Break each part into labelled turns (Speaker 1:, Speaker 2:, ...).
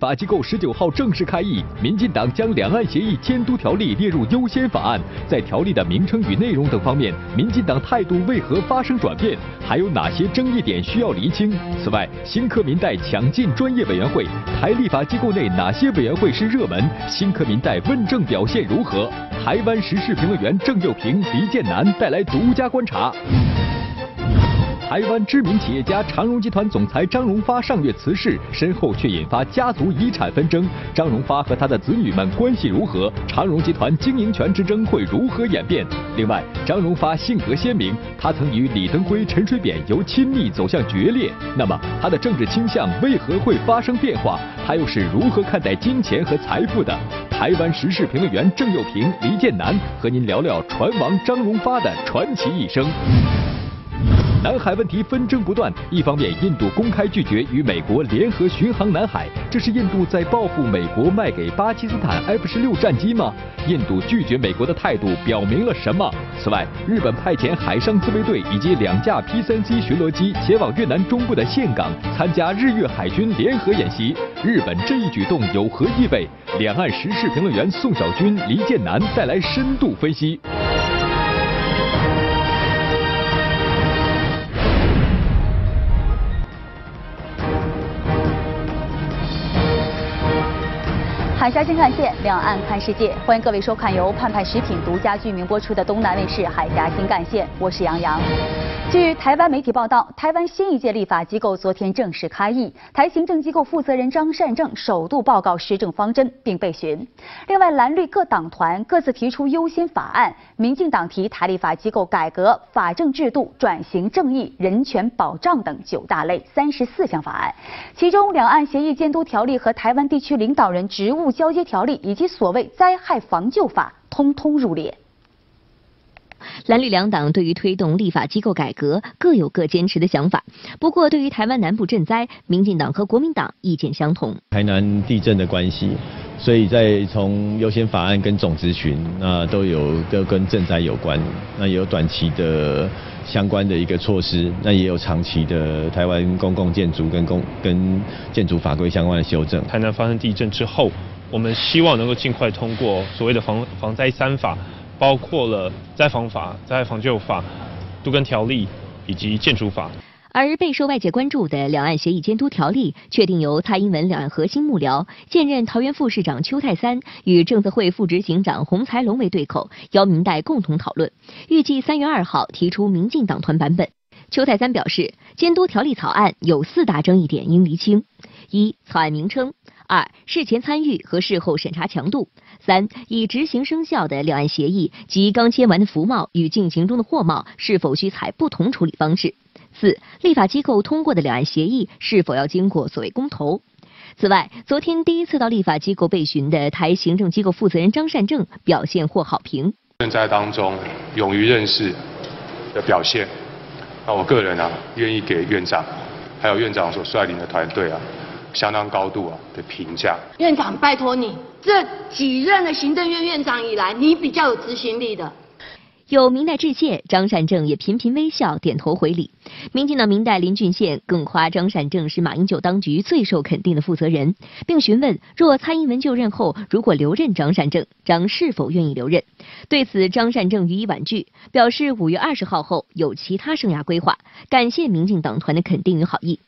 Speaker 1: 法机构十九号正式开议，民进党将两岸协议监督条例列入优先法案。在条例的名称与内容等方面，民进党态度为何发生转变？还有哪些争议点需要厘清？此外，新科民代抢进专业委员会，台立法机构内哪些委员会是热门？新科民代问政表现如何？台湾时事评论员郑佑平、黎建南带来独家观察。台湾知名企业家长荣集团总裁张荣发上月辞世，身后却引发家族遗产纷争。张荣发和他的子女们关系如何？长荣集团经营权之争会如何演变？另外，张荣发性格鲜明，他曾与李登辉、陈水扁由亲密走向决裂。那么，他的政治倾向为何会发生变化？他又是如何看待金钱和财富的？台湾时事评论员郑又平、黎建南和您聊聊船王张荣发的传奇一生。南海问题纷争不断，一方面印度公开拒绝与美国联合巡航南海，这是印度在报复美国卖给巴基斯坦 F 十六战机吗？印度拒绝美国的态度表明了什么？此外，日本派遣海上自卫队以及两架 P 三 C 巡逻机前往越南中部的岘港参加日越海军联合演习，日本这一举动有何意味？两岸时事评论员宋小军、黎建南带来深度分析。
Speaker 2: 海峡新干线，两岸看世界，欢迎各位收看由盼盼食品独家居名播出的东南卫视海峡新干线，我是杨洋。据台湾媒体报道，台湾新一届立法机构昨天正式开议，台行政机构负责人张善政首度报告施政方针并备询。另外，蓝绿各党团各自提出优先法案，民进党提台立法机构改革、法政制度转型正义、人权保障等九大类三十四项法案，其中两岸协议监督条例和台湾地区领导人职务交接条例以及所谓灾害防救法，通通入列。
Speaker 3: 蓝绿两党对于推动立法机构改革各有各坚持的想法。不过，对于台湾南部震灾，民进党和国民党意见相同。
Speaker 4: 台南地震的关系，所以在从优先法案跟总咨询，那都有都跟赈灾有关。那也有短期的相关的一个措施，那也有长期的台湾公共建筑跟公跟建筑法规相关的修正。
Speaker 5: 台南发生地震之后，我们希望能够尽快通过所谓的防防灾三法。包括了灾防法、灾防救法、都更条例以及建筑法。
Speaker 3: 而备受外界关注的两岸协议监督条例，确定由蔡英文两岸核心幕僚、现任桃园副市长邱泰三与政策会副执行长洪才龙为对口，邀明代共同讨论。预计三月二号提出民进党团版本。邱泰三表示，监督条例草案有四大争议点应厘清：一、草案名称。二、事前参与和事后审查强度；三、已执行生效的两岸协议及刚签完的服贸与进行中的货贸是否需采不同处理方式；四、立法机构通过的两岸协议是否要经过所谓公投。此外，昨天第一次到立法机构被询的台行政机构负责人张善政表现获好评。
Speaker 6: 正在当中勇于认识的表现，那我个人啊，愿意给院长还有院长所率领的团队啊。相当高度啊的评价。
Speaker 7: 院长，拜托你，这几任的行政院院长以来，你比较有执行力的。
Speaker 3: 有明代致谢，张善政也频频微笑点头回礼。民进党明代林俊宪更夸张善政是马英九当局最受肯定的负责人，并询问若蔡英文就任后如果留任张善政，张是否愿意留任？对此，张善政予以婉拒，表示五月二十号后有其他生涯规划，感谢民进党团的肯定与好意。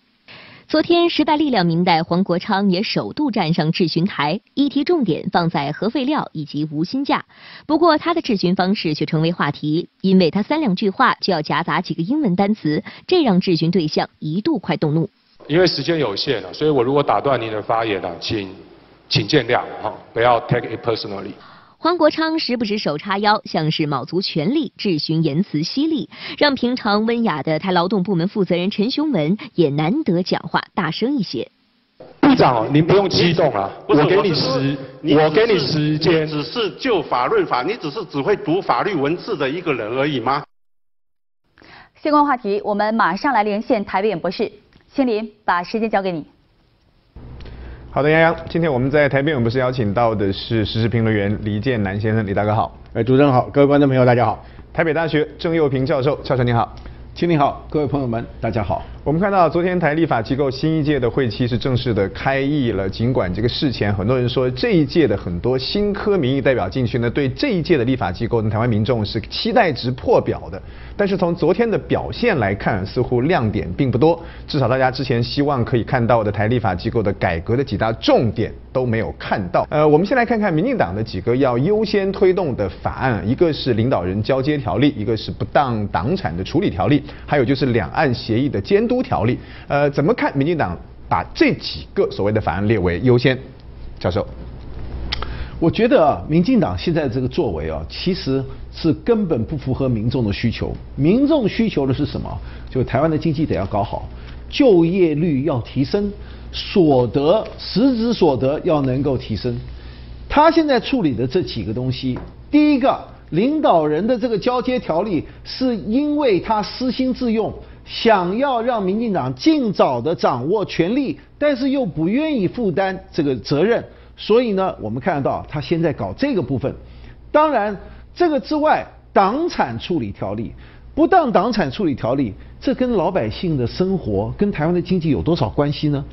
Speaker 3: 昨天，时代力量明代黄国昌也首度站上质询台，议题重点放在核废料以及无薪假。不过，他的质询方式却成为话题，因为他三两句话就要夹杂几个英文单词，这让质询对象一度快动怒。
Speaker 6: 因为时间有限了，所以我如果打断您的发言呢，请请见谅哈，不要 take it personally。
Speaker 3: 黄国昌时不时手叉腰，像是卯足全力质询，言辞犀利，让平常温雅的台劳动部门负责人陈雄文也难得讲话大声一些。
Speaker 6: 部长，您不用激动啊，我给你时，我给你时间。
Speaker 8: 只是就法论法，你只是只会读法律文字的一个人而已吗？
Speaker 2: 相关话题，我们马上来连线台北演博士，青林，把时间交给你。
Speaker 9: 好的，杨洋，今天我们在台北，我们不是邀请到的是时事评论员李建南先生，李大哥好。
Speaker 10: 哎，主持人好，各位观众朋友大家好。
Speaker 9: 台北大学郑佑平教授，教授你好。
Speaker 10: 亲你好，各位朋友们大家好。
Speaker 9: 我们看到昨天台立法机构新一届的会期是正式的开议了。尽管这个事前很多人说这一届的很多新科民意代表进去呢，对这一届的立法机构呢台湾民众是期待值破表的。但是从昨天的表现来看，似乎亮点并不多。至少大家之前希望可以看到的台立法机构的改革的几大重点都没有看到。呃，我们先来看看民进党的几个要优先推动的法案，一个是领导人交接条例，一个是不当党产的处理条例，还有就是两岸协议的监督。都条例，呃，怎么看？民进党把这几个所谓的法案列为优先，教授，
Speaker 10: 我觉得啊，民进党现在这个作为啊，其实是根本不符合民众的需求。民众需求的是什么？就台湾的经济得要搞好，就业率要提升，所得实质所得要能够提升。他现在处理的这几个东西，第一个，领导人的这个交接条例，是因为他私心自用。想要让民进党尽早的掌握权力，但是又不愿意负担这个责任，所以呢，我们看得到他现在搞这个部分。当然，这个之外，党产处理条例、不当党产处理条例，这跟老百姓的生活、跟台湾的经济有多少关系呢？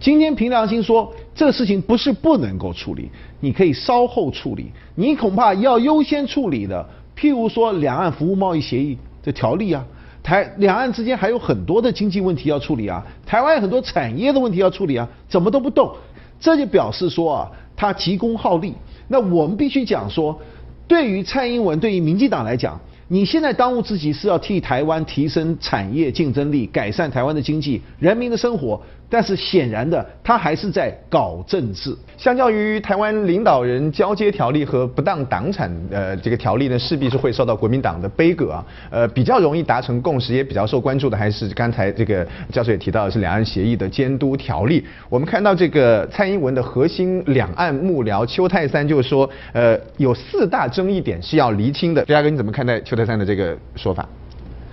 Speaker 10: 今天凭良心说，这个事情不是不能够处理，你可以稍后处理。你恐怕要优先处理的，譬如说两岸服务贸易协议的条例啊。台两岸之间还有很多的经济问题要处理啊，台湾很多产业的问题要处理啊，怎么都不动，这就表示说啊，他急功好利。那我们必须讲说，对于蔡英文，对于民进党来讲，你现在当务之急是要替台湾提升产业竞争力，改善台湾的经济，人民的生活。但是显然的，他还是在搞政治。
Speaker 9: 相较于台湾领导人交接条例和不当党产呃这个条例呢，势必是会受到国民党的杯葛啊。呃，比较容易达成共识，也比较受关注的，还是刚才这个教授也提到的是两岸协议的监督条例。我们看到这个蔡英文的核心两岸幕僚邱泰三就说，呃，有四大争议点是要厘清的。李大哥，你怎么看待邱泰三的这个说法？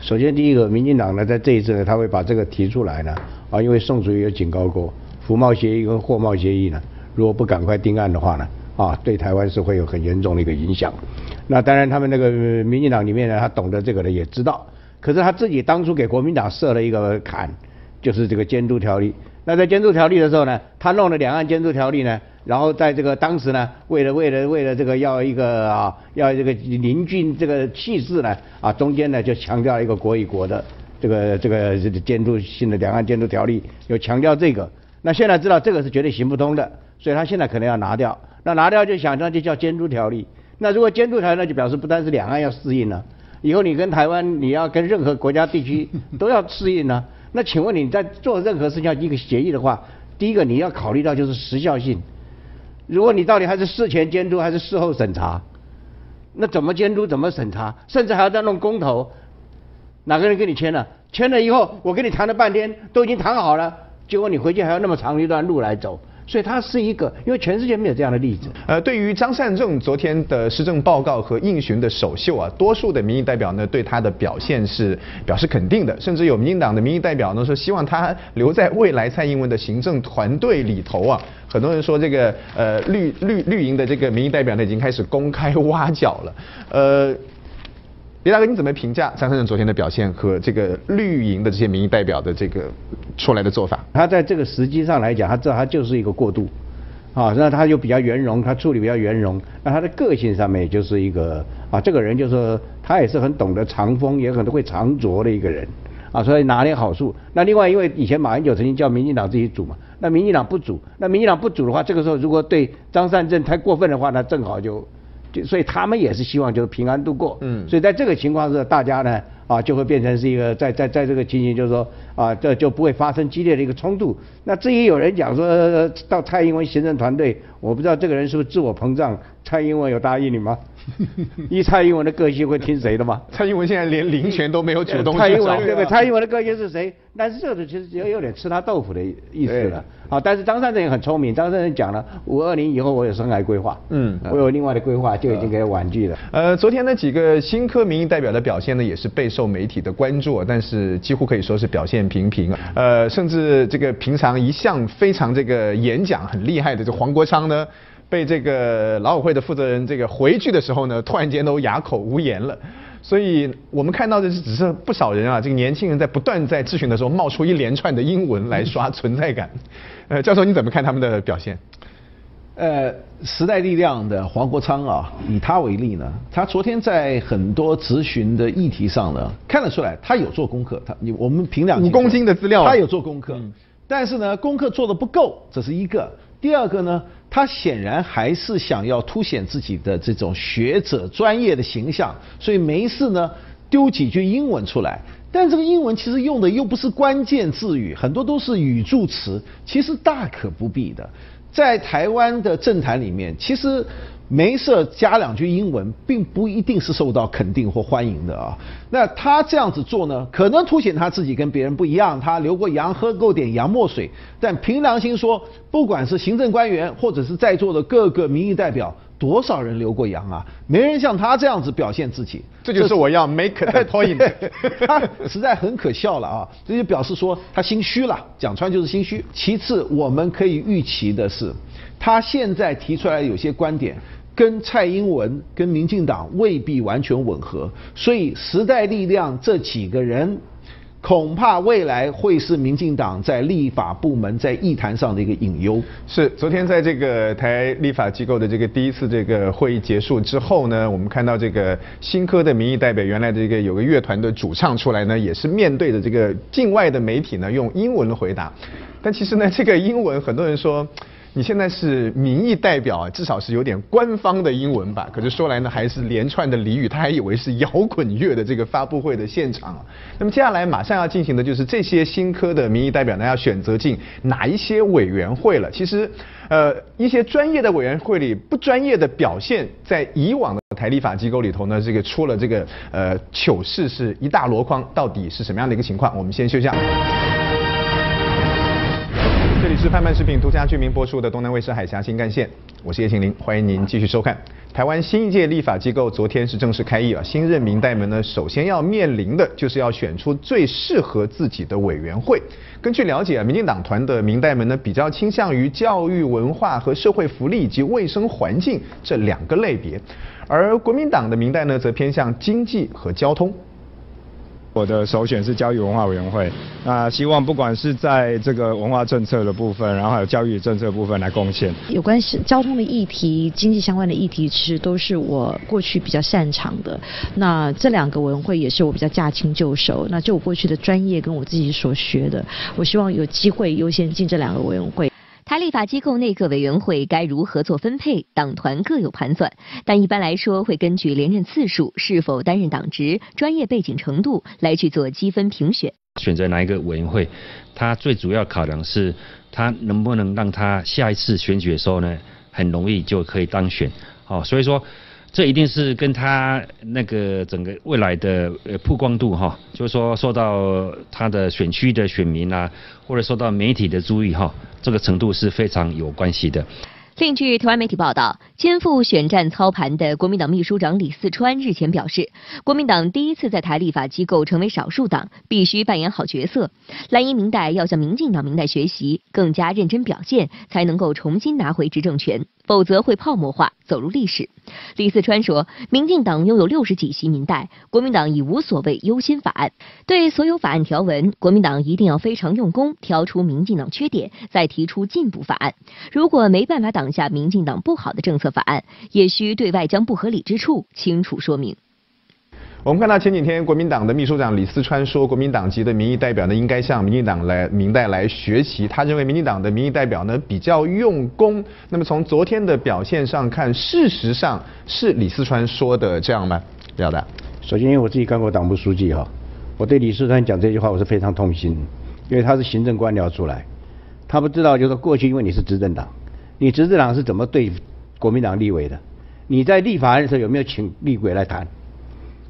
Speaker 11: 首先，第一个，民进党呢，在这一次呢，他会把这个提出来呢。啊，因为宋主席有警告过，服贸协议跟货贸协议呢，如果不赶快定案的话呢，啊，对台湾是会有很严重的一个影响。那当然，他们那个民进党里面呢，他懂得这个的也知道，可是他自己当初给国民党设了一个坎，就是这个监督条例。那在监督条例的时候呢，他弄了两岸监督条例呢，然后在这个当时呢，为了为了为了这个要一个啊，要这个凝聚这个气势呢，啊，中间呢就强调一个国与国的。这个这个监督性的两岸监督条例有强调这个，那现在知道这个是绝对行不通的，所以他现在可能要拿掉。那拿掉就想那就叫监督条例。那如果监督条例，那就表示不单是两岸要适应了，以后你跟台湾，你要跟任何国家地区都要适应呢。那请问你在做任何事情要一个协议的话，第一个你要考虑到就是时效性。如果你到底还是事前监督还是事后审查，那怎么监督怎么审查，甚至还要再弄公投。哪个人跟你签了？签了以后，我跟你谈了半天，都已经谈好了，结果你回去还要那么长一段路来走，所以它是一个，因为全世界没有这样的例子。
Speaker 9: 呃，对于张善政昨天的施政报告和应询的首秀啊，多数的民意代表呢对他的表现是表示肯定的，甚至有民进党的民意代表呢说希望他留在未来蔡英文的行政团队里头啊。很多人说这个呃绿绿绿营的这个民意代表呢已经开始公开挖角了，呃。李大哥，你怎么评价张善政昨天的表现和这个绿营的这些民意代表的这个出来的做法？
Speaker 11: 他在这个时机上来讲，他知道他就是一个过渡，啊，那他就比较圆融，他处理比较圆融。那他的个性上面也就是一个啊，这个人就是他也是很懂得藏锋，也很会藏拙的一个人，啊，所以拿点好处。那另外，因为以前马英九曾经叫民进党自己组嘛，那民进党不组，那民进党不组的话，这个时候如果对张善政太过分的话，那正好就。就所以他们也是希望就是平安度过，嗯，所以在这个情况下，大家呢啊就会变成是一个在在在这个情形就是说啊这就不会发生激烈的一个冲突。那至于有人讲说到蔡英文行政团队，我不知道这个人是不是自我膨胀，蔡英文有答应你吗？依蔡英文的个性会听谁的吗？
Speaker 9: 蔡英文现在连林权都没有主动
Speaker 11: 蔡英文对不对？蔡英文的个性是谁？但是这个其实也有点吃他豆腐的意思了。好，但是张善政也很聪明。张善政讲了，五二零以后我有生涯规划，嗯，我有另外的规划，就已经给婉拒了。
Speaker 9: 呃，昨天那几个新科民意代表的表现呢，也是备受媒体的关注，但是几乎可以说是表现平平。呃，甚至这个平常一向非常这个演讲很厉害的这黄国昌呢。被这个劳委会的负责人这个回去的时候呢，突然间都哑口无言了。所以我们看到的是，只是不少人啊，这个年轻人在不断在质询的时候冒出一连串的英文来刷存在感。呃，教授你怎么看他们的表现？
Speaker 10: 呃，时代力量的黄国昌啊，以他为例呢，他昨天在很多咨询的议题上呢，看得出来他有做功课。他你我们凭两
Speaker 9: 五公斤的资料，
Speaker 10: 他有做功课，但是呢，功课做的不够，这是一个。第二个呢，他显然还是想要凸显自己的这种学者专业的形象，所以没事呢丢几句英文出来。但这个英文其实用的又不是关键字语，很多都是语助词，其实大可不必的。在台湾的政坛里面，其实没事加两句英文，并不一定是受到肯定或欢迎的啊。那他这样子做呢，可能凸显他自己跟别人不一样，他留过洋，喝够点洋墨水。但凭良心说，不管是行政官员，或者是在座的各个民意代表。多少人留过洋啊？没人像他这样子表现自己，
Speaker 9: 这就是我要 make the point。
Speaker 10: 他实在很可笑了啊！这就表示说他心虚了，讲穿就是心虚。其次，我们可以预期的是，他现在提出来有些观点，跟蔡英文、跟民进党未必完全吻合，所以时代力量这几个人。恐怕未来会是民进党在立法部门在议坛上的一个隐忧。
Speaker 9: 是，昨天在这个台立法机构的这个第一次这个会议结束之后呢，我们看到这个新科的民意代表，原来这个有个乐团的主唱出来呢，也是面对着这个境外的媒体呢，用英文回答。但其实呢，这个英文很多人说。你现在是民意代表啊，至少是有点官方的英文吧？可是说来呢，还是连串的俚语，他还以为是摇滚乐的这个发布会的现场。那么接下来马上要进行的就是这些新科的民意代表呢，要选择进哪一些委员会了？其实，呃，一些专业的委员会里不专业的表现，在以往的台立法机构里头呢，这个出了这个呃糗事是一大箩筐，到底是什么样的一个情况？我们先休息下。是泛泛食品独家居民播出的东南卫视海峡新干线，我是叶庆林，欢迎您继续收看。台湾新一届立法机构昨天是正式开议啊，新任民代们呢，首先要面临的就是要选出最适合自己的委员会。根据了解啊，民进党团的民代们呢，比较倾向于教育、文化和社会福利以及卫生环境这两个类别，而国民党的民代呢，则偏向经济和交通。
Speaker 12: 我的首选是教育文化委员会，那希望不管是在这个文化政策的部分，然后还有教育政策部分来贡献。
Speaker 13: 有关系交通的议题、经济相关的议题，其实都是我过去比较擅长的。那这两个委员会也是我比较驾轻就熟。那就我过去的专业跟我自己所学的，我希望有机会优先进这两个委员会。
Speaker 3: 台立法机构内阁委员会该如何做分配？党团各有盘算，但一般来说会根据连任次数、是否担任党职、专业背景程度来去做积分评选。
Speaker 14: 选择哪一个委员会，他最主要考量是他能不能让他下一次选举的时候呢，很容易就可以当选。好，所以说。这一定是跟他那个整个未来的呃曝光度哈，就是说受到他的选区的选民啊，或者受到媒体的注意哈，这个程度是非常有关系的。
Speaker 3: 另据台湾媒体报道，肩负选战操盘的国民党秘书长李四川日前表示，国民党第一次在台立法机构成为少数党，必须扮演好角色。蓝营明代要向民进党明代学习，更加认真表现，才能够重新拿回执政权。否则会泡沫化，走入历史。李四川说，民进党拥有六十几席民代，国民党已无所谓优先法案。对所有法案条文，国民党一定要非常用功，挑出民进党缺点，再提出进步法案。如果没办法挡下民进党不好的政策法案，也需对外将不合理之处清楚说明。
Speaker 9: 我们看到前几天国民党的秘书长李四川说，国民党籍的民意代表呢，应该向民进党来明代来学习。他认为民进党的民意代表呢比较用功。那么从昨天的表现上看，事实上是李四川说的这样吗？要的。
Speaker 11: 首先，因为我自己干过党部书记哈，我对李四川讲这句话我是非常痛心，因为他是行政官僚出来，他不知道就是过去因为你是执政党，你执政党是怎么对国民党立委的？你在立法的时候有没有请立委来谈？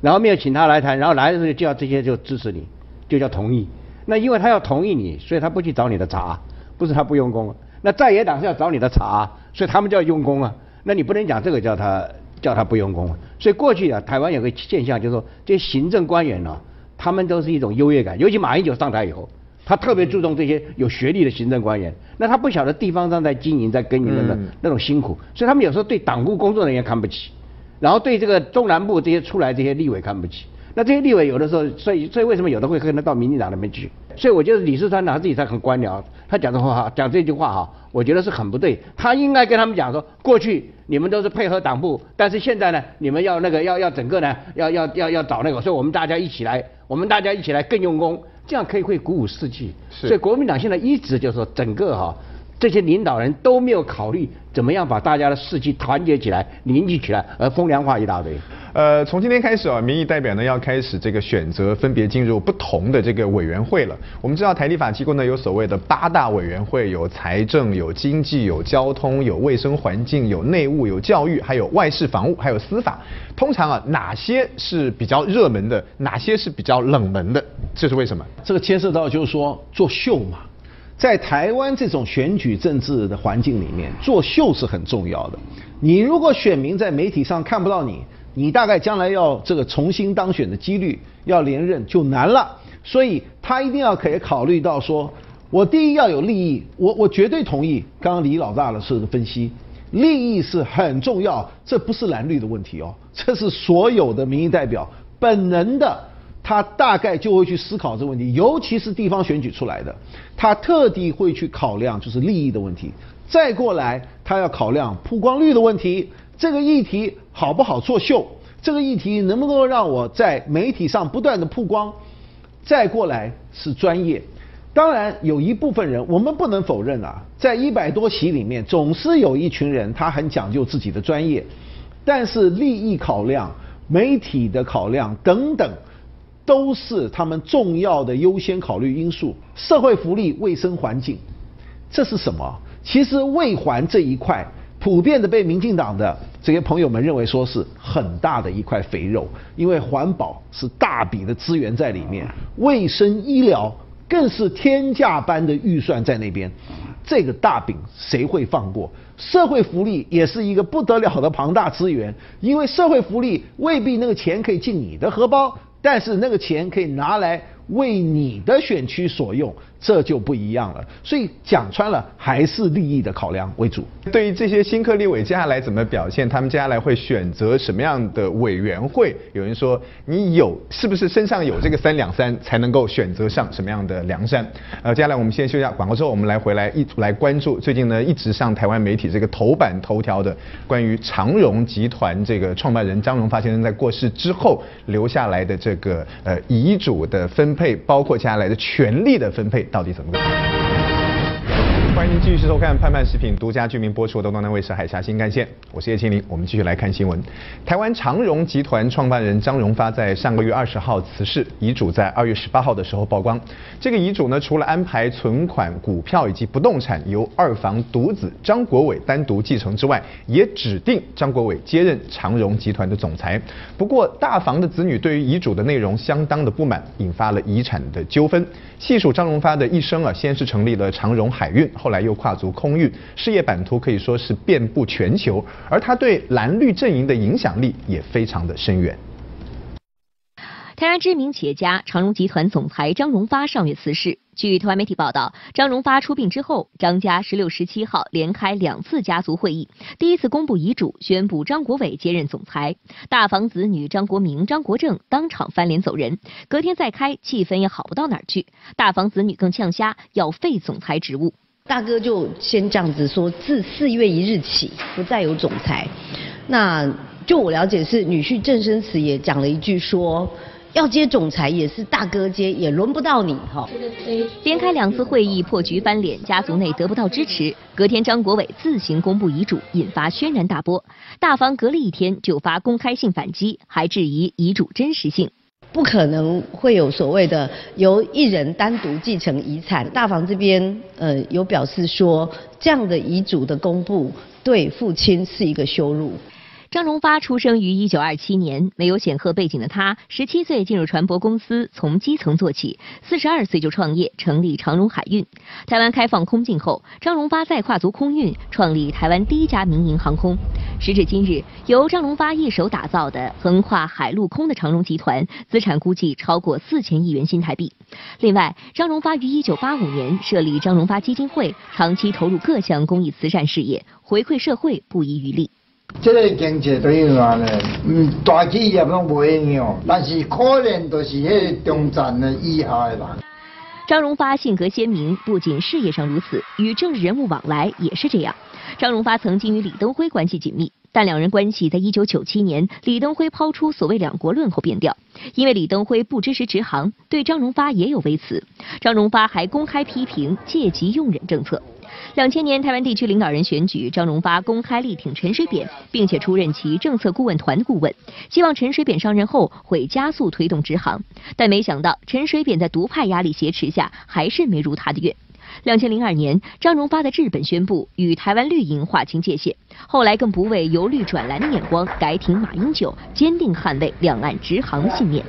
Speaker 11: 然后没有请他来谈，然后来的时候就要这些就支持你，就叫同意。那因为他要同意你，所以他不去找你的茬，不是他不用功。那在野党是要找你的茬，所以他们叫用功啊。那你不能讲这个叫他叫他不用功。所以过去啊，台湾有个现象就是说，这些行政官员呢，他们都是一种优越感。尤其马英九上台以后，他特别注重这些有学历的行政官员。那他不晓得地方上在经营在耕耘的那种辛苦，所以他们有时候对党务工作人员看不起。然后对这个中南部这些出来这些立委看不起。那这些立委有的时候，所以所以为什么有的会跟他到民进党那边去？所以我觉得李世川他自己在很官僚，他讲的话讲这句话哈，我觉得是很不对。他应该跟他们讲说，过去你们都是配合党部，但是现在呢，你们要那个要要整个呢，要要要要找那个，所以我们大家一起来，我们大家一起来更用功，这样可以会鼓舞士气。所以国民党现在一直就是说整个哈。这些领导人都没有考虑怎么样把大家的士气团结起来、凝聚起来，而风凉话一大堆。
Speaker 9: 呃，从今天开始啊，民意代表呢要开始这个选择，分别进入不同的这个委员会了。我们知道台立法机构呢有所谓的八大委员会，有财政、有经济、有交通、有卫生环境、有内务、有教育，还有外事防务，还有司法。通常啊，哪些是比较热门的，哪些是比较冷门的？这是为什么？
Speaker 10: 这个牵涉到就是说做秀嘛。在台湾这种选举政治的环境里面，作秀是很重要的。你如果选民在媒体上看不到你，你大概将来要这个重新当选的几率要连任就难了。所以他一定要可以考虑到说，我第一要有利益，我我绝对同意刚刚李老大的分析，利益是很重要，这不是蓝绿的问题哦，这是所有的民意代表本能的。他大概就会去思考这个问题，尤其是地方选举出来的，他特地会去考量就是利益的问题。再过来，他要考量曝光率的问题，这个议题好不好作秀，这个议题能不能让我在媒体上不断的曝光。再过来是专业，当然有一部分人，我们不能否认啊，在一百多席里面，总是有一群人他很讲究自己的专业，但是利益考量、媒体的考量等等。都是他们重要的优先考虑因素，社会福利、卫生环境，这是什么？其实卫环这一块，普遍的被民进党的这些朋友们认为说是很大的一块肥肉，因为环保是大笔的资源在里面，卫生医疗更是天价般的预算在那边，这个大饼谁会放过？社会福利也是一个不得了的庞大资源，因为社会福利未必那个钱可以进你的荷包。但是那个钱可以拿来为你的选区所用。这就不一样了，所以讲穿了还是利益的考量为主。
Speaker 9: 对于这些新科立委接下来怎么表现，他们接下来会选择什么样的委员会？有人说，你有是不是身上有这个三两三才能够选择上什么样的梁山？呃，接下来我们先休息下广告之后，我们来回来一来关注最近呢一直上台湾媒体这个头版头条的关于长荣集团这个创办人张荣发先生在过世之后留下来的这个呃遗嘱的分配，包括接下来的权利的分配。到底怎么个？继续收看《盼盼食品》独家居民播出的东南卫视海峡新干线，我是叶青林。我们继续来看新闻。台湾长荣集团创办人张荣发在上个月二十号辞世，遗嘱在二月十八号的时候曝光。这个遗嘱呢，除了安排存款、股票以及不动产由二房独子张国伟单独继承之外，也指定张国伟接任长荣集团的总裁。不过，大房的子女对于遗嘱的内容相当的不满，引发了遗产的纠纷。细数张荣发的一生啊，先是成立了长荣海运，后来又跨足空运，事业版图可以说是遍布全球，而他对蓝绿阵营的影响力也非常的深远。
Speaker 3: 台湾知名企业家、长荣集团总裁张荣发上月辞世。据台湾媒体报道，张荣发出殡之后，张家十六、十七号连开两次家族会议，第一次公布遗嘱，宣布张国伟接任总裁，大房子女张国明、张国正当场翻脸走人。隔天再开，气氛也好不到哪儿去，大房子女更呛瞎要废总裁职务。
Speaker 15: 大哥就先这样子说，自四月一日起不再有总裁。那就我了解是女婿郑生慈也讲了一句说。要接总裁也是大哥接，也轮不到你哈。
Speaker 3: 连开两次会议破局翻脸，家族内得不到支持。隔天张国伟自行公布遗嘱，引发轩然大波。大房隔了一天就发公开信反击，还质疑遗嘱真实性。
Speaker 15: 不可能会有所谓的由一人单独继承遗产。大房这边呃有表示说，这样的遗嘱的公布对父亲是一个羞辱。
Speaker 3: 张荣发出生于一九二七年，没有显赫背景的他，十七岁进入船舶公司，从基层做起，四十二岁就创业，成立长荣海运。台湾开放空境后，张荣发再跨足空运，创立台湾第一家民营航空。时至今日，由张荣发一手打造的横跨海陆空的长荣集团，资产估计超过四千亿元新台币。另外，张荣发于一九八五年设立张荣发基金会，长期投入各项公益慈善事业，回馈社会不遗余力。
Speaker 16: 这个经济对话呢，嗯，大企业拢袂用，但是可能都是迄中产的以下的人。
Speaker 3: 张荣发性格鲜明，不仅事业上如此，与政治人物往来也是这样。张荣发曾经与李登辉关系紧密，但两人关系在一九九七年李登辉抛出所谓“两国论”后变调，因为李登辉不支持直航，对张荣发也有微词。张荣发还公开批评借机用人政策。两千年台湾地区领导人选举，张荣发公开力挺陈水扁，并且出任其政策顾问团顾问，希望陈水扁上任后会加速推动直航。但没想到陈水扁在独派压力挟持下，还是没如他的愿。两千零二年，张荣发在日本宣布与台湾绿营划清界限，后来更不为由绿转蓝的眼光，改挺马英九，坚定捍卫两岸直航的信念。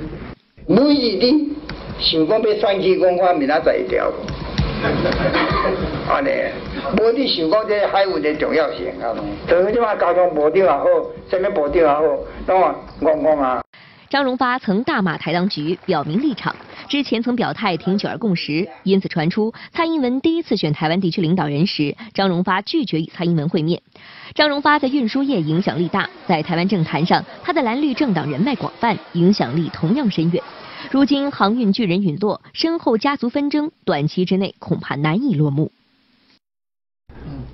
Speaker 16: 每日你想讲要选举讲法，明仔载条。安尼，无你想讲这海运的重要性啊？像即马交通部长也好，什么部长也好，拢话讲讲啊。
Speaker 3: 张荣发曾大骂台当局，表明立场。之前曾表态挺九二共识，因此传出蔡英文第一次选台湾地区领导人时，张荣发拒绝与蔡英文会面。张荣发在运输业影响力大，在台湾政坛上，他的蓝绿政党人脉广泛，影响力同样深远。如今航运巨人陨落，身后家族纷争，短期之内恐怕难以落幕。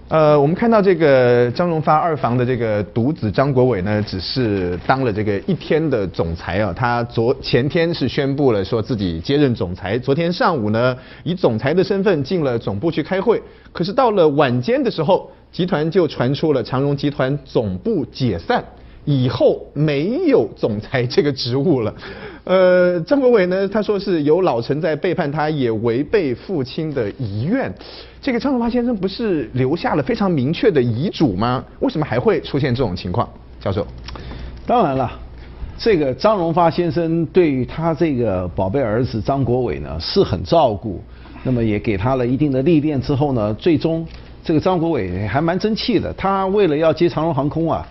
Speaker 9: 呃，我们看到这个张荣发二房的这个独子张国伟呢，只是当了这个一天的总裁啊。他昨前天是宣布了说自己接任总裁，昨天上午呢，以总裁的身份进了总部去开会。可是到了晚间的时候，集团就传出了长荣集团总部解散。以后没有总裁这个职务了，呃，张国伟呢，他说是有老陈在背叛他，也违背父亲的遗愿。这个张荣发先生不是留下了非常明确的遗嘱吗？为什么还会出现这种情况？教授，
Speaker 10: 当然了，这个张荣发先生对于他这个宝贝儿子张国伟呢是很照顾，那么也给他了一定的历练之后呢，最终这个张国伟还蛮争气的，他为了要接长荣航空啊。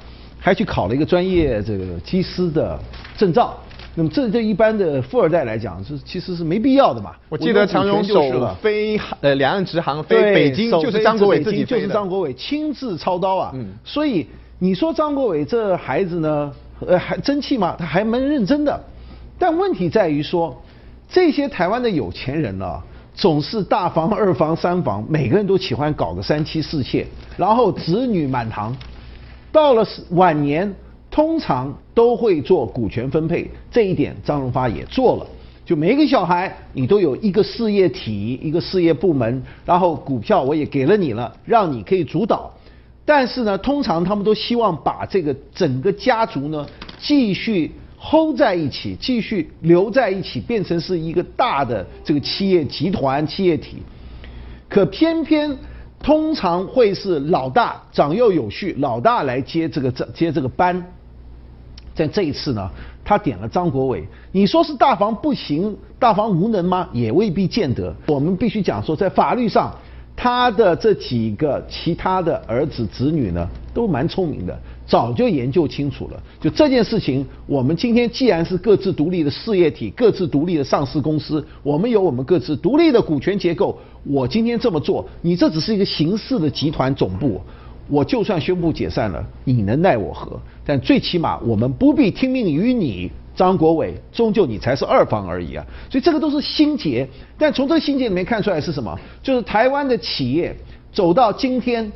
Speaker 10: 还去考了一个专业这个机师的证照，那么这对一般的富二代来讲是其实是没必要的嘛。
Speaker 9: 我记得长荣首飞呃两岸直航飞北京就是张国伟自己
Speaker 10: 就是张国伟亲自操刀啊。嗯。所以你说张国伟这孩子呢，呃还争气吗？他还蛮认真的。但问题在于说，这些台湾的有钱人呢，总是大房二房三房，每个人都喜欢搞个三妻四妾，然后子女满堂。到了晚年，通常都会做股权分配，这一点张荣发也做了。就每一个小孩，你都有一个事业体、一个事业部门，然后股票我也给了你了，让你可以主导。但是呢，通常他们都希望把这个整个家族呢继续 hold 在一起，继续留在一起，变成是一个大的这个企业集团、企业体。可偏偏。通常会是老大长幼有序，老大来接这个接这个班。在这一次呢，他点了张国伟。你说是大房不行，大房无能吗？也未必见得。我们必须讲说，在法律上，他的这几个其他的儿子子女呢，都蛮聪明的。早就研究清楚了，就这件事情，我们今天既然是各自独立的事业体，各自独立的上市公司，我们有我们各自独立的股权结构。我今天这么做，你这只是一个形式的集团总部，我就算宣布解散了，你能奈我何？但最起码我们不必听命于你，张国伟，终究你才是二方而已啊。所以这个都是心结，但从这个心结里面看出来是什么？就是台湾的企业走到今天。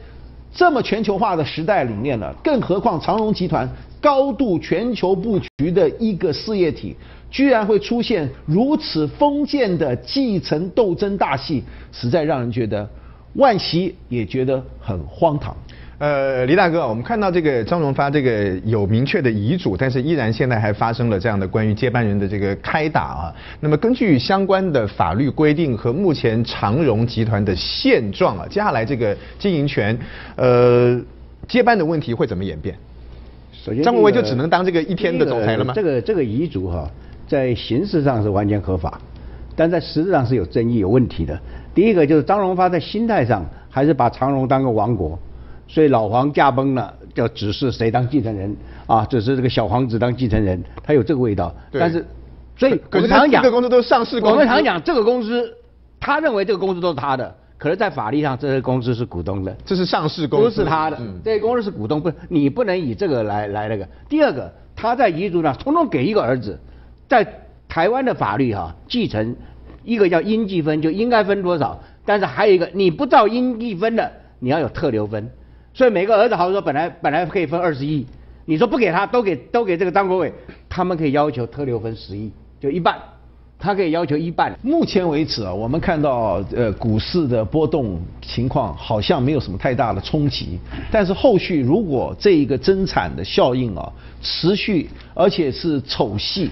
Speaker 10: 这么全球化的时代里面了，更何况长荣集团高度全球布局的一个事业体，居然会出现如此封建的继承斗争大戏，实在让人觉得惋惜，也觉得很荒唐。
Speaker 9: 呃，李大哥，我们看到这个张荣发这个有明确的遗嘱，但是依然现在还发生了这样的关于接班人的这个开打啊。那么根据相关的法律规定和目前长荣集团的现状啊，接下来这个经营权，呃，接班的问题会怎么演变？
Speaker 11: 首先，
Speaker 9: 张国伟就只能当这个一天的总裁了吗？
Speaker 11: 这个这个遗嘱哈，在形式上是完全合法，但在实质上是有争议、有问题的。第一个就是张荣发在心态上还是把长荣当个王国。所以老黄驾崩了，就指示谁当继承人啊？指示这个小皇子当继承人，他有这个味道。但是，所以我们常讲，
Speaker 9: 这个公司都是上市公司。
Speaker 11: 我们常讲，这个公司，他认为这个公司都是他的，可是，在法律上，这些公司是股东的，
Speaker 9: 这是上市公司，
Speaker 11: 不是他的。这些公司是股东，不，你不能以这个来来那个。第二个，他在遗嘱上通通给一个儿子，在台湾的法律哈，继承一个叫应继分，就应该分多少。但是还有一个，你不照应继分的，你要有特留分。所以每个儿子，好像说本来本来可以分二十亿，你说不给他，都给都给这个张国伟，他们可以要求特留分十亿，就一半。他可以要求一半。
Speaker 10: 目前为止啊，我们看到呃股市的波动情况好像没有什么太大的冲击。但是后续如果这一个增产的效应啊持续，而且是丑戏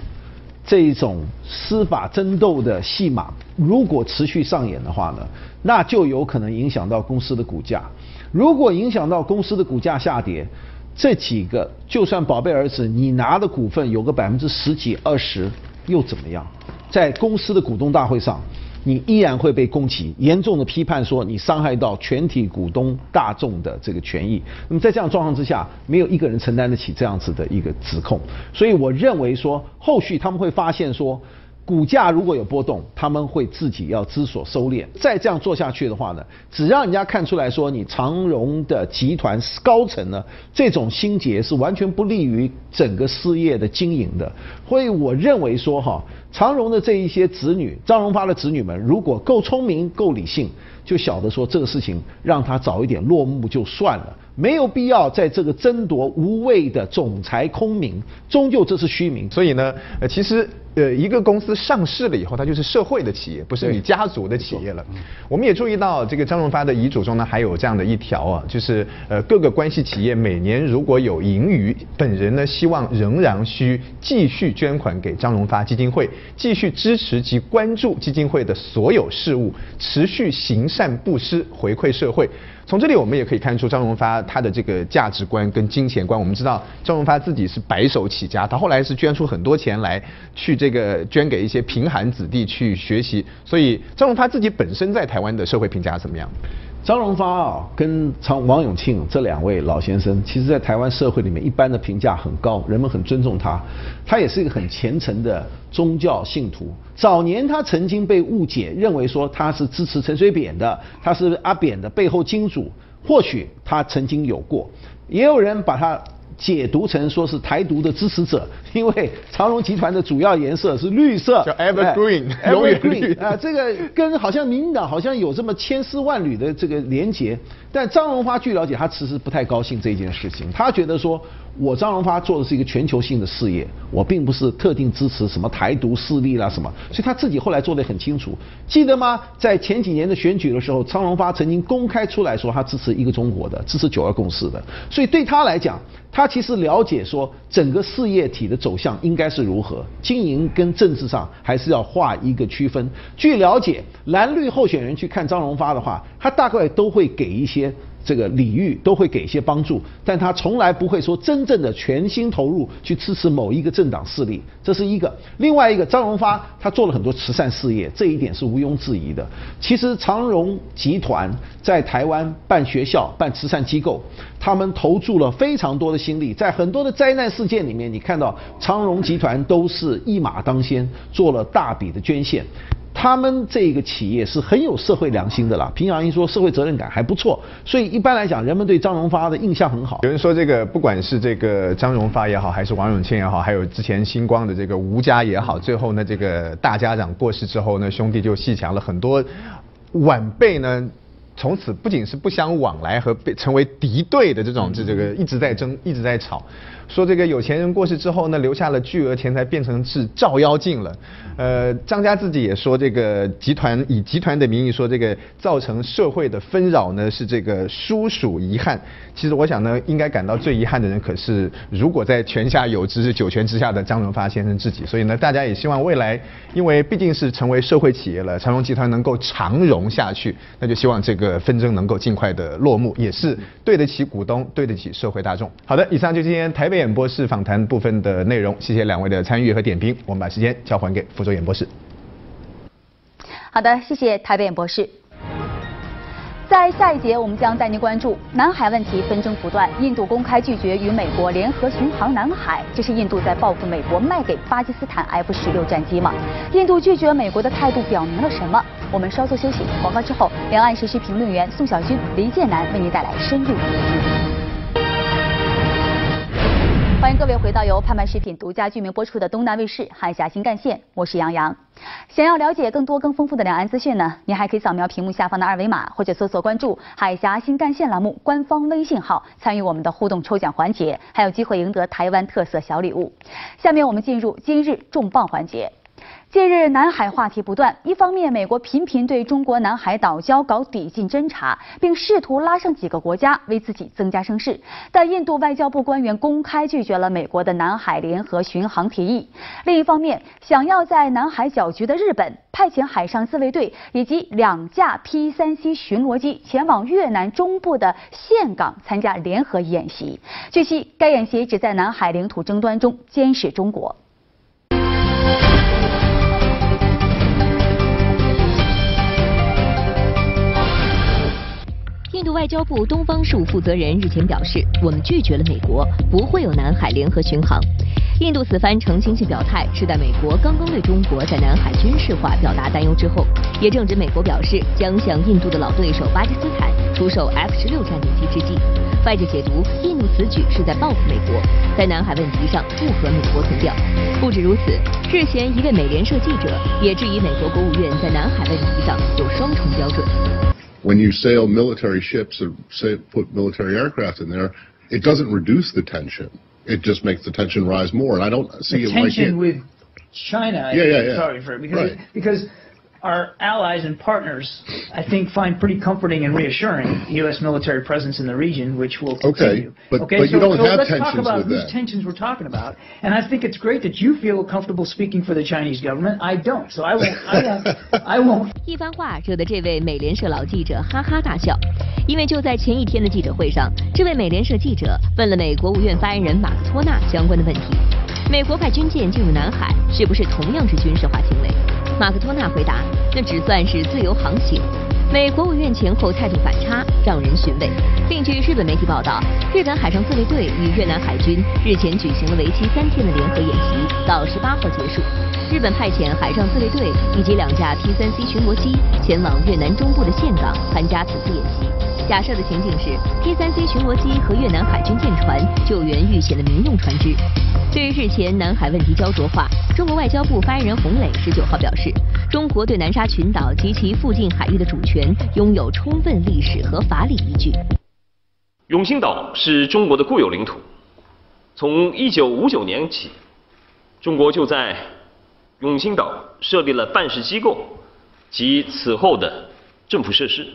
Speaker 10: 这一种司法争斗的戏码，如果持续上演的话呢，那就有可能影响到公司的股价。如果影响到公司的股价下跌，这几个就算宝贝儿子你拿的股份有个百分之十几二十，又怎么样？在公司的股东大会上，你依然会被攻击，严重的批判说你伤害到全体股东大众的这个权益。那么在这样状况之下，没有一个人承担得起这样子的一个指控。所以我认为说，后续他们会发现说。股价如果有波动，他们会自己要知所收敛。再这样做下去的话呢，只让人家看出来说你长荣的集团高层呢这种心结是完全不利于整个事业的经营的。所以我认为说哈，长荣的这一些子女，张荣发的子女们，如果够聪明、够理性，就晓得说这个事情让他早一点落幕就算了。没有必要在这个争夺无谓的总裁空名，终究这是虚名。
Speaker 9: 所以呢，呃，其实呃，一个公司上市了以后，它就是社会的企业，不是你家族的企业了。我们也注意到，这个张荣发的遗嘱中呢，还有这样的一条啊，就是呃，各个关系企业每年如果有盈余，本人呢希望仍然需继续捐款给张荣发基金会，继续支持及关注基金会的所有事务，持续行善布施，回馈社会。从这里我们也可以看出张荣发他的这个价值观跟金钱观。我们知道张荣发自己是白手起家，他后来是捐出很多钱来去这个捐给一些贫寒子弟去学习。所以张荣发自己本身在台湾的社会评价怎么样？
Speaker 10: 张荣发啊，跟常王永庆这两位老先生，其实在台湾社会里面一般的评价很高，人们很尊重他。他也是一个很虔诚的宗教信徒。早年他曾经被误解，认为说他是支持陈水扁的，他是阿扁的背后金主。或许他曾经有过，也有人把他。解读成说是台独的支持者，因为长隆集团的主要颜色是绿色，
Speaker 9: 叫 Evergreen，永远绿
Speaker 10: 啊。这个跟好像民进党好像有这么千丝万缕的这个连结，但张荣发据了解，他其实不太高兴这件事情，他觉得说。我张荣发做的是一个全球性的事业，我并不是特定支持什么台独势力啦什么，所以他自己后来做的很清楚，记得吗？在前几年的选举的时候，张荣发曾经公开出来说他支持一个中国的，支持九二共识的，所以对他来讲，他其实了解说整个事业体的走向应该是如何，经营跟政治上还是要画一个区分。据了解，蓝绿候选人去看张荣发的话，他大概都会给一些。这个礼遇都会给一些帮助，但他从来不会说真正的全心投入去支持某一个政党势力，这是一个。另外一个，张荣发他做了很多慈善事业，这一点是毋庸置疑的。其实长荣集团在台湾办学校、办慈善机构，他们投注了非常多的心力，在很多的灾难事件里面，你看到长荣集团都是一马当先，做了大笔的捐献。他们这个企业是很有社会良心的啦。平常一说社会责任感还不错，所以一般来讲，人们对张荣发的印象很好。
Speaker 9: 有人说这个不管是这个张荣发也好，还是王永庆也好，还有之前星光的这个吴家也好，最后呢这个大家长过世之后呢，兄弟就戏强了很多晚辈呢，从此不仅是不相往来和被成为敌对的这种这这个一直在争一直在吵。说这个有钱人过世之后呢，留下了巨额钱财，变成是照妖镜了。呃，张家自己也说，这个集团以集团的名义说，这个造成社会的纷扰呢，是这个叔属遗憾。其实我想呢，应该感到最遗憾的人，可是如果在泉下有知、九泉之下的张荣发先生自己。所以呢，大家也希望未来，因为毕竟是成为社会企业了，长荣集团能够长荣下去，那就希望这个纷争能够尽快的落幕，也是对得起股东，对得起社会大众。好的，以上就今天台北。演播室访谈部分的内容，谢谢两位的参与和点评。我们把时间交还给福州演播室。
Speaker 2: 好的，谢谢台北演播室。在下一节，我们将带您关注南海问题纷争不断，印度公开拒绝与美国联合巡航南海，这是印度在报复美国卖给巴基斯坦 F 十六战机吗？印度拒绝美国的态度表明了什么？我们稍作休息，广告之后，两岸时事评论员宋小军、黎建南为您带来深入。欢迎各位回到由盼盼食品独家剧名播出的东南卫视海峡新干线，我是杨洋。想要了解更多更丰富的两岸资讯呢？您还可以扫描屏幕下方的二维码，或者搜索关注海峡新干线栏目官方微信号，参与我们的互动抽奖环节，还有机会赢得台湾特色小礼物。下面我们进入今日重磅环节。近日，南海话题不断。一方面，美国频频对中国南海岛礁搞抵近侦察，并试图拉上几个国家为自己增加声势。但印度外交部官员公开拒绝了美国的南海联合巡航提议。另一方面，想要在南海搅局的日本派遣海上自卫队以及两架 P-3C 巡逻机前往越南中部的岘港参加联合演习。据悉，该演习旨在南海领土争端中监视中国。
Speaker 3: 印度外交部东方事务负责人日前表示，我们拒绝了美国，不会有南海联合巡航。印度此番澄清性表态，是在美国刚刚对中国在南海军事化表达担忧之后，也正值美国表示将向印度的老对手巴基斯坦出售 F 十六战斗机之际。外界解读，印度此举是在报复美国，在南海问题上不和美国同调。不止如此，日前一位美联社记者也质疑美国国务院在南海问题上有双重标准。
Speaker 17: When you sail military ships or say put military aircraft in there, it doesn't reduce the tension. It just makes the tension rise more. And I don't see
Speaker 18: the
Speaker 17: it
Speaker 18: tension
Speaker 17: like
Speaker 18: with China.
Speaker 17: Yeah, yeah, yeah.
Speaker 18: Sorry for it because
Speaker 17: Right.
Speaker 18: because our allies and partners, I think, find pretty comforting and reassuring the U.S. military presence in the region, which will continue.
Speaker 17: but-
Speaker 18: okay,
Speaker 17: but you
Speaker 18: so,
Speaker 17: don't
Speaker 18: so
Speaker 17: have
Speaker 18: let's talk
Speaker 17: tensions
Speaker 18: about
Speaker 17: with
Speaker 18: whose
Speaker 17: that.
Speaker 18: tensions we're talking about. And I think it's great that you feel comfortable speaking for the Chinese government. I don't, so I won't. I, uh, I won't.
Speaker 3: 一番话惹得这位美联社老记者哈哈大笑，因为就在前一天的记者会上，这位美联社记者问了美国务院发言人马克托纳相关的问题：美国派军舰进入南海，是不是同样是军事化行为？ 马克托纳回答：那只算是自由航行。美国务院前后态度反差，让人寻味。另据日本媒体报道，日本海上自卫队与越南海军日前举行了为期三天的联合演习，到十八号结束。日本派遣海上自卫队以及两架 P-3C 巡逻机前往越南中部的岘港参加此次演习。假设的情境是 P-3C 巡逻机和越南海军舰船救援遇险的民用船只。对于日前南海问题焦灼化，中国外交部发言人洪磊十九号表示，中国对南沙群岛及其附近海域的主权拥有充分历史和法理依据。
Speaker 19: 永兴岛是中国的固有领土，从1959年起，中国就在永兴岛设立了办事机构及此后的政府设施，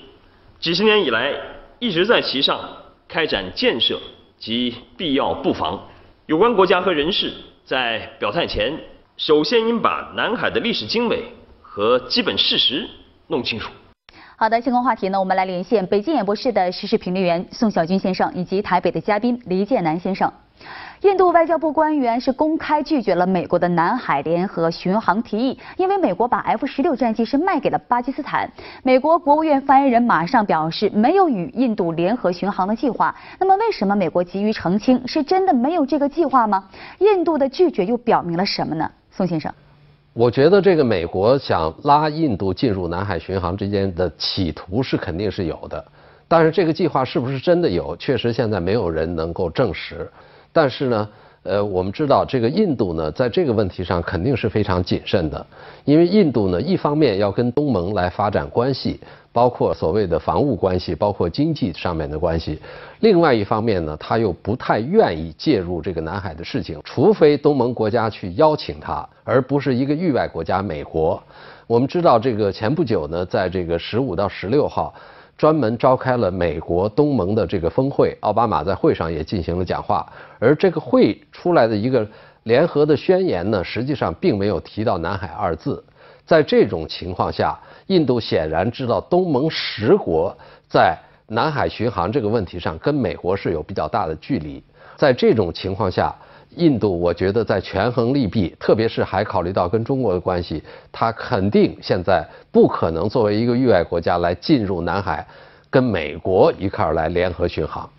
Speaker 19: 几十年以来一直在其上开展建设及必要布防。有关国家和人士在表态前，首先应把南海的历史经纬和基本事实弄清楚。
Speaker 2: 好的，相关话题呢，我们来连线北京演播室的时事评论员宋小军先生以及台北的嘉宾黎建南先生。印度外交部官员是公开拒绝了美国的南海联合巡航提议，因为美国把 F 十六战机是卖给了巴基斯坦。美国国务院发言人马上表示没有与印度联合巡航的计划。那么为什么美国急于澄清？是真的没有这个计划吗？印度的拒绝又表明了什么呢？宋先生。
Speaker 20: 我觉得这个美国想拉印度进入南海巡航之间的企图是肯定是有的，但是这个计划是不是真的有，确实现在没有人能够证实。但是呢，呃，我们知道这个印度呢，在这个问题上肯定是非常谨慎的，因为印度呢，一方面要跟东盟来发展关系，包括所谓的防务关系，包括经济上面的关系；另外一方面呢，他又不太愿意介入这个南海的事情，除非东盟国家去邀请他，而不是一个域外国家美国。我们知道，这个前不久呢，在这个十五到十六号。专门召开了美国东盟的这个峰会，奥巴马在会上也进行了讲话，而这个会出来的一个联合的宣言呢，实际上并没有提到南海二字。在这种情况下，印度显然知道东盟十国在南海巡航这个问题上跟美国是有比较大的距离。在这种情况下，印度我觉得在权衡利弊，特别是还考虑到跟中国的关系，它肯定现在不可能作为一个域外国家来进入南海，跟美国一块儿来联合巡航。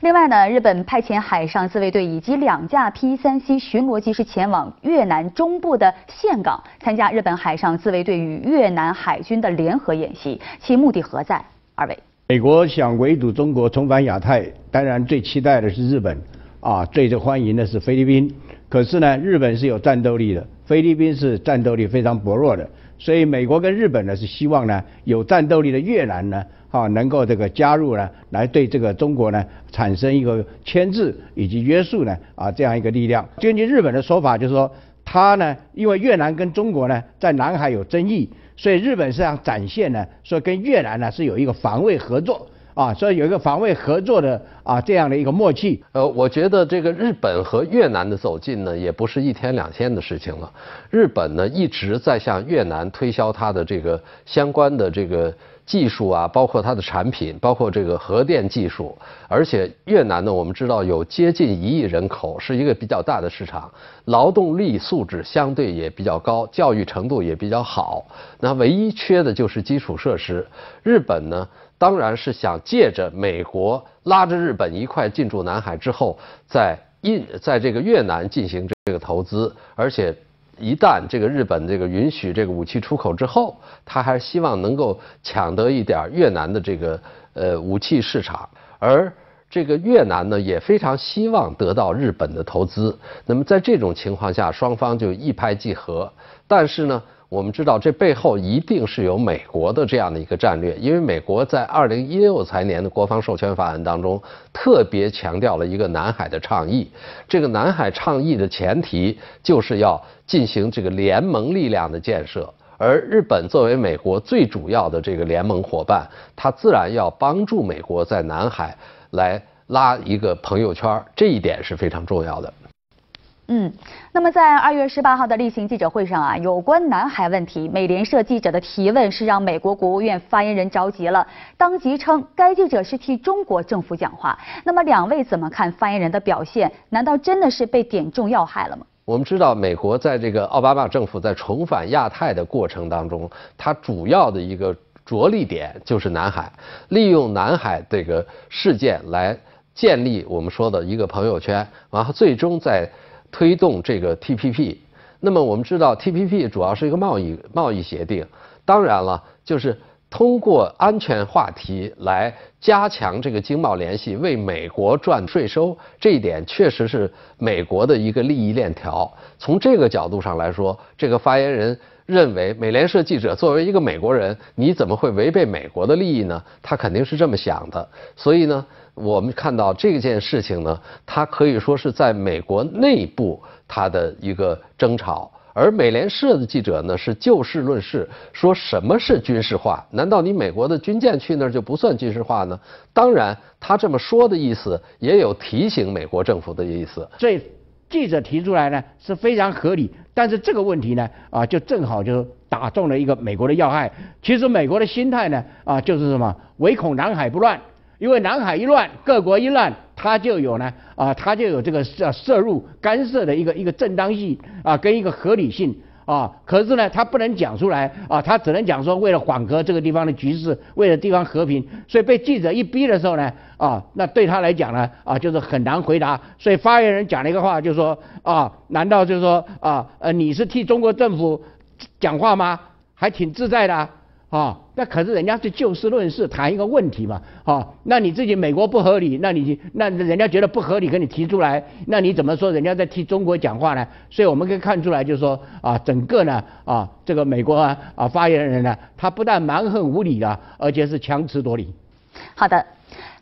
Speaker 2: 另外呢，日本派遣海上自卫队以及两架 P-3C 巡逻机是前往越南中部的岘港，参加日本海上自卫队与越南海军的联合演习，其目的何在？二位，
Speaker 11: 美国想围堵中国重返亚太，当然最期待的是日本，啊，最受欢迎的是菲律宾。可是呢，日本是有战斗力的，菲律宾是战斗力非常薄弱的，所以美国跟日本呢是希望呢有战斗力的越南呢。啊，能够这个加入呢，来对这个中国呢产生一个牵制以及约束呢，啊，这样一个力量。根据日本的说法，就是说，他呢，因为越南跟中国呢在南海有争议，所以日本是想展现呢，说跟越南呢是有一个防卫合作，啊，所以有一个防卫合作的啊这样的一个默契。
Speaker 20: 呃，我觉得这个日本和越南的走近呢，也不是一天两天的事情了。日本呢一直在向越南推销它的这个相关的这个。技术啊，包括它的产品，包括这个核电技术，而且越南呢，我们知道有接近一亿人口，是一个比较大的市场，劳动力素质相对也比较高，教育程度也比较好。那唯一缺的就是基础设施。日本呢，当然是想借着美国拉着日本一块进驻南海之后，在印在这个越南进行这个投资，而且。一旦这个日本这个允许这个武器出口之后，他还希望能够抢得一点越南的这个呃武器市场，而这个越南呢也非常希望得到日本的投资。那么在这种情况下，双方就一拍即合。但是呢。我们知道，这背后一定是有美国的这样的一个战略，因为美国在二零一六财年的国防授权法案当中，特别强调了一个南海的倡议。这个南海倡议的前提就是要进行这个联盟力量的建设，而日本作为美国最主要的这个联盟伙伴，它自然要帮助美国在南海来拉一个朋友圈，这一点是非常重要的。
Speaker 2: 嗯，那么在二月十八号的例行记者会上啊，有关南海问题，美联社记者的提问是让美国国务院发言人着急了，当即称该记者是替中国政府讲话。那么两位怎么看发言人的表现？难道真的是被点中要害了吗？
Speaker 20: 我们知道，美国在这个奥巴马政府在重返亚太的过程当中，它主要的一个着力点就是南海，利用南海这个事件来建立我们说的一个朋友圈，然后最终在。推动这个 TPP，那么我们知道 TPP 主要是一个贸易贸易协定，当然了，就是通过安全话题来加强这个经贸联系，为美国赚税收，这一点确实是美国的一个利益链条。从这个角度上来说，这个发言人认为，美联社记者作为一个美国人，你怎么会违背美国的利益呢？他肯定是这么想的，所以呢。我们看到这件事情呢，它可以说是在美国内部它的一个争吵，而美联社的记者呢是就事论事，说什么是军事化？难道你美国的军舰去那儿就不算军事化呢？当然，他这么说的意思也有提醒美国政府的意思。
Speaker 11: 这记者提出来呢是非常合理，但是这个问题呢啊，就正好就打中了一个美国的要害。其实美国的心态呢啊，就是什么唯恐南海不乱。因为南海一乱，各国一乱，它就有呢啊，它就有这个涉涉入干涉的一个一个正当性啊，跟一个合理性啊。可是呢，他不能讲出来啊，他只能讲说为了缓和这个地方的局势，为了地方和平。所以被记者一逼的时候呢啊，那对他来讲呢啊，就是很难回答。所以发言人讲了一个话，就说啊，难道就是说啊呃，你是替中国政府讲话吗？还挺自在的。啊那可是人家是就事论事谈一个问题嘛，啊，那你自己美国不合理，那你那人家觉得不合理，跟你提出来，那你怎么说人家在替中国讲话呢？所以我们可以看出来，就是说啊，整个呢啊，这个美国啊啊发言人呢，他不但蛮横无理的，而且是强词夺理。
Speaker 2: 好的。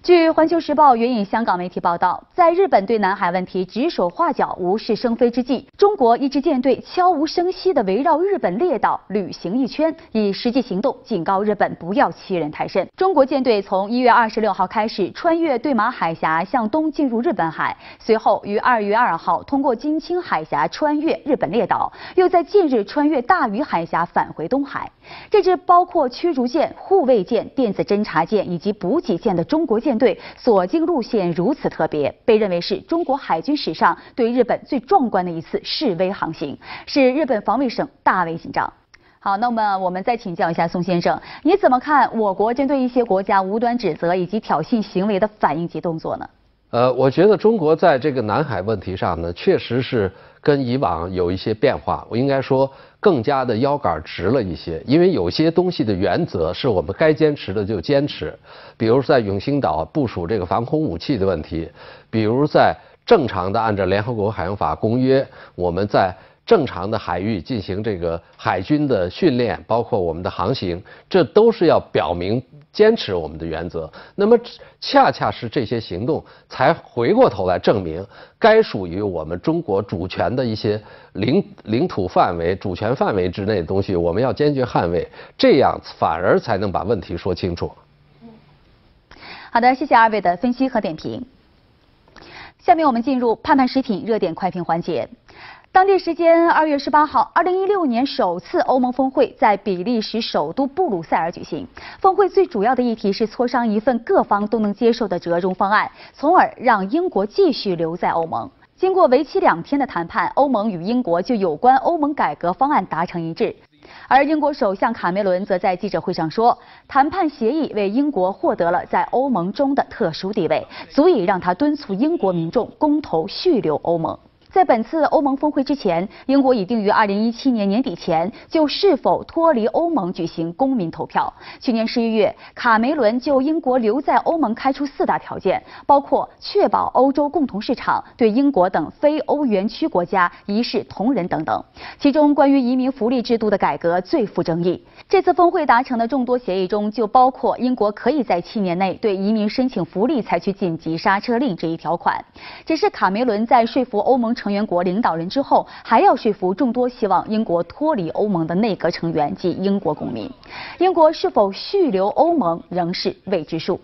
Speaker 2: 据《环球时报》援引香港媒体报道，在日本对南海问题指手画脚、无事生非之际，中国一支舰队悄无声息地围绕日本列岛旅行一圈，以实际行动警告日本不要欺人太甚。中国舰队从一月二十六号开始穿越对马海峡向东进入日本海，随后于二月二号通过金青海峡穿越日本列岛，又在近日穿越大隅海峡返回东海。这支包括驱逐舰、护卫舰、电子侦察舰以及补给舰的中国舰。舰队所经路线如此特别，被认为是中国海军史上对日本最壮观的一次示威航行，使日本防卫省大为紧张。好，那么我们再请教一下宋先生，你怎么看我国针对一些国家无端指责以及挑衅行为的反应及动作呢？
Speaker 20: 呃，我觉得中国在这个南海问题上呢，确实是跟以往有一些变化。我应该说更加的腰杆直了一些，因为有些东西的原则是我们该坚持的就坚持，比如在永兴岛部署这个防空武器的问题，比如在正常的按照联合国海洋法公约，我们在正常的海域进行这个海军的训练，包括我们的航行，这都是要表明。坚持我们的原则，那么恰恰是这些行动，才回过头来证明，该属于我们中国主权的一些领领土范围、主权范围之内的东西，我们要坚决捍卫，这样反而才能把问题说清楚。
Speaker 2: 好的，谢谢二位的分析和点评。下面我们进入盼盼食品热点快评环节。当地时间二月十八号，二零一六年首次欧盟峰会在比利时首都布鲁塞尔举行。峰会最主要的议题是磋商一份各方都能接受的折中方案，从而让英国继续留在欧盟。经过为期两天的谈判，欧盟与英国就有关欧盟改革方案达成一致。而英国首相卡梅伦则在记者会上说，谈判协议为英国获得了在欧盟中的特殊地位，足以让他敦促英国民众公投续留欧盟。在本次欧盟峰会之前，英国已定于二零一七年年底前就是否脱离欧盟举行公民投票。去年十一月，卡梅伦就英国留在欧盟开出四大条件，包括确保欧洲共同市场、对英国等非欧元区国家一视同仁等等。其中，关于移民福利制度的改革最富争议。这次峰会达成的众多协议中，就包括英国可以在七年内对移民申请福利采取紧急刹车令这一条款。只是卡梅伦在说服欧盟成员国领导人之后，还要说服众多希望英国脱离欧盟的内阁成员及英国公民。英国是否续留欧盟仍是未知数。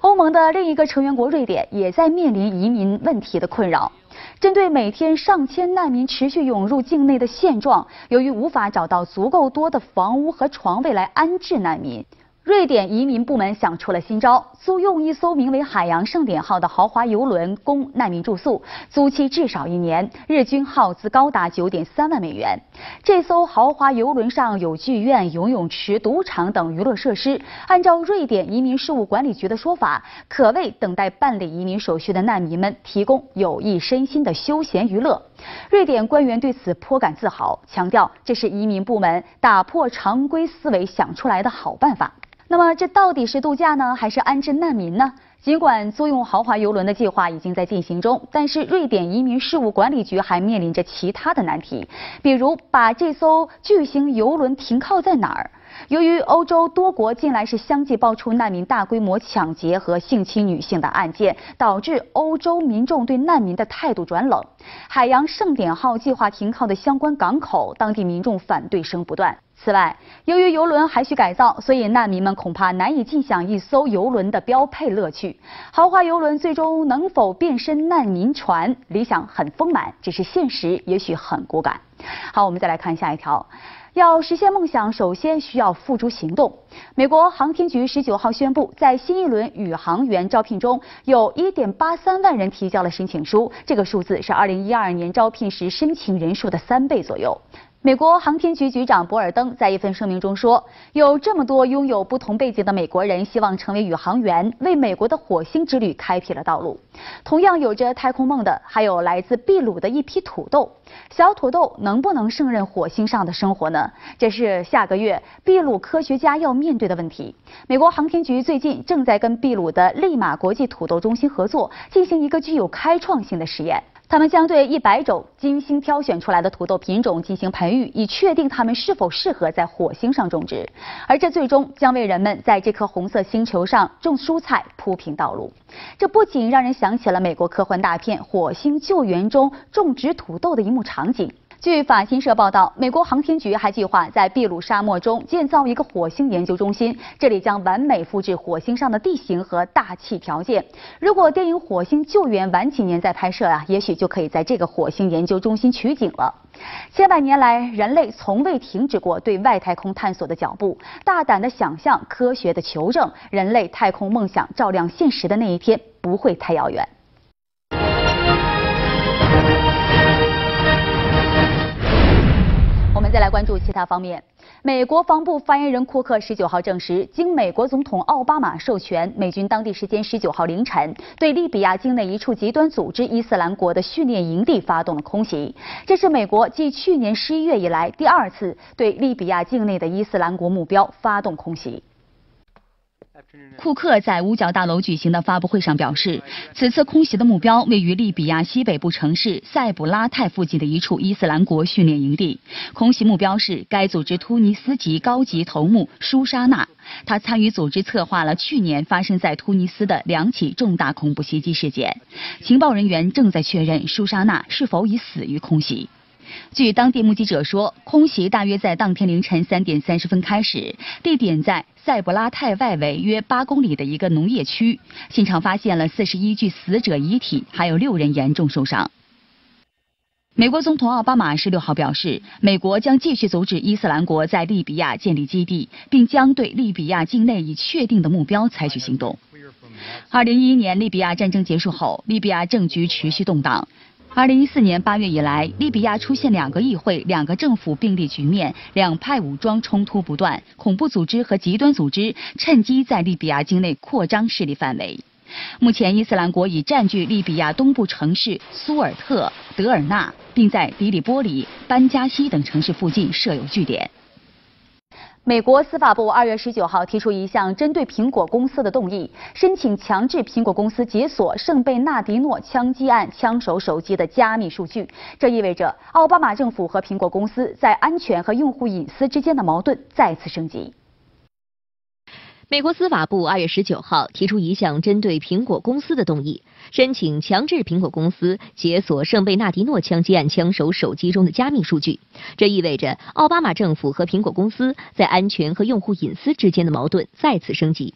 Speaker 2: 欧盟的另一个成员国瑞典也在面临移民问题的困扰。针对每天上千难民持续涌入境内的现状，由于无法找到足够多的房屋和床位来安置难民。瑞典移民部门想出了新招，租用一艘名为“海洋盛典号”的豪华游轮供难民住宿，租期至少一年，日均耗资高达九点三万美元。这艘豪华游轮上有剧院、游泳池、赌场等娱乐设施。按照瑞典移民事务管理局的说法，可为等待办理移民手续的难民们提供有益身心的休闲娱乐。瑞典官员对此颇感自豪，强调这是移民部门打破常规思维想出来的好办法。那么这到底是度假呢，还是安置难民呢？尽管租用豪华游轮的计划已经在进行中，但是瑞典移民事务管理局还面临着其他的难题，比如把这艘巨型游轮停靠在哪儿。由于欧洲多国近来是相继爆出难民大规模抢劫和性侵女性的案件，导致欧洲民众对难民的态度转冷。海洋盛典号计划停靠的相关港口，当地民众反对声不断。此外，由于游轮还需改造，所以难民们恐怕难以尽享一艘游轮的标配乐趣。豪华游轮最终能否变身难民船？理想很丰满，只是现实也许很骨感。好，我们再来看下一条。要实现梦想，首先需要付诸行动。美国航天局十九号宣布，在新一轮宇航员招聘中，有一点八三万人提交了申请书，这个数字是二零一二年招聘时申请人数的三倍左右。美国航天局局长博尔登在一份声明中说：“有这么多拥有不同背景的美国人希望成为宇航员，为美国的火星之旅开辟了道路。同样有着太空梦的，还有来自秘鲁的一批土豆。小土豆能不能胜任火星上的生活呢？这是下个月秘鲁科学家要面对的问题。美国航天局最近正在跟秘鲁的利马国际土豆中心合作，进行一个具有开创性的实验。”他们将对一百种精心挑选出来的土豆品种进行培育，以确定它们是否适合在火星上种植。而这最终将为人们在这颗红色星球上种蔬菜铺平道路。这不仅让人想起了美国科幻大片《火星救援》中种植土豆的一幕场景。据法新社报道，美国航天局还计划在秘鲁沙漠中建造一个火星研究中心，这里将完美复制火星上的地形和大气条件。如果电影《火星救援》晚几年再拍摄啊，也许就可以在这个火星研究中心取景了。千百年来，人类从未停止过对外太空探索的脚步。大胆的想象，科学的求证，人类太空梦想照亮现实的那一天不会太遥远。我们再来。关注其他方面。美国防部发言人库克十九号证实，经美国总统奥巴马授权，美军当地时间十九号凌晨对利比亚境内一处极端组织伊斯兰国的训练营地发动了空袭。这是美国继去年十一月以来第二次对利比亚境内的伊斯兰国目标发动空袭。库克在五角大楼举行的发布会上表示，此次空袭的目标位于利比亚西北部城市塞布拉泰附近的一处伊斯兰国训练营地。空袭目标是该组织突尼斯籍高级头目舒沙纳，他参与组织策划了去年发生在突尼斯的两起重大恐怖袭击事件。情报人员正在确认舒沙纳是否已死于空袭。据当地目击者说，空袭大约在当天凌晨三点三十分开始，地点在塞布拉泰外围约八公里的一个农业区。现场发现了四十一具死者遗体，还有六人严重受伤。美国总统奥巴马十六号表示，美国将继续阻止伊斯兰国在利比亚建立基地，并将对利比亚境内已确定的目标采取行动。二零一一年利比亚战争结束后，利比亚政局持续动荡。二零一四年八月以来，利比亚出现两个议会、两个政府并立局面，两派武装冲突不断，恐怖组织和极端组织趁机在利比亚境内扩张势力范围。目前，伊斯兰国已占据利比亚东部城市苏尔特、德尔纳，并在迪里波里、班加西等城市附近设有据点。美国司法部二月十九号提出一项针对苹果公司的动议，申请强制苹果公司解锁圣贝纳迪诺枪击案枪手手机的加密数据。这意味着奥巴马政府和苹果公司在安全和用户隐私之间的矛盾再次升级。
Speaker 3: 美国司法部二月十九号提出一项针对苹果公司的动议，申请强制苹果公司解锁圣贝纳迪诺枪击案枪手手机中的加密数据。这意味着奥巴马政府和苹果公司在安全和用户隐私之间的矛盾再次升级。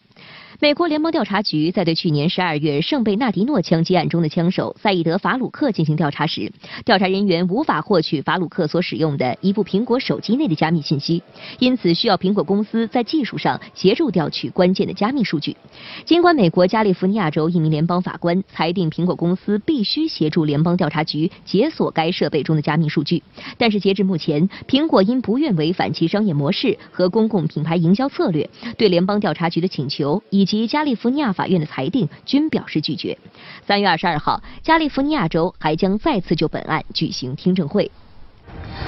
Speaker 3: 美国联邦调查局在对去年十二月圣贝纳迪诺枪击案中的枪手赛义德·法鲁克进行调查时，调查人员无法获取法鲁克所使用的一部苹果手机内的加密信息，因此需要苹果公司在技术上协助调取关键的加密数据。尽管美国加利福尼亚州一名联邦法官裁定苹果公司必须协助联邦调查局解锁该设备中的加密数据，但是截至目前，苹果因不愿违反其商业模式和公共品牌营销策略，对联邦调查局的请求以及加利福尼亚法院的裁定均表示拒绝。三月二十二号，加利福尼亚州还将再次就本案举行听证会。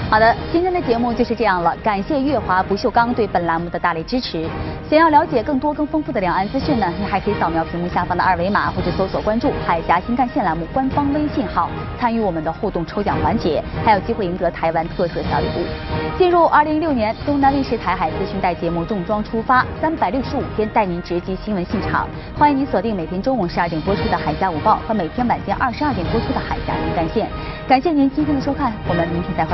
Speaker 2: 好的，今天的节目就是这样了。感谢月华不锈钢对本栏目的大力支持。想要了解更多更丰富的两岸资讯呢，你还可以扫描屏幕下方的二维码，或者搜索关注“海峡新干线”栏目官方微信号，参与我们的互动抽奖环节，还有机会赢得台湾特色小礼物。进入二零一六年，东南卫视台海资讯带节目重装出发，三百六十五天带您直击新闻现场。欢迎您锁定每天中午十二点播出的《海峡午报》和每天晚间二十二点播出的《海峡新干线》。感谢您今天的收看，我们明天再会。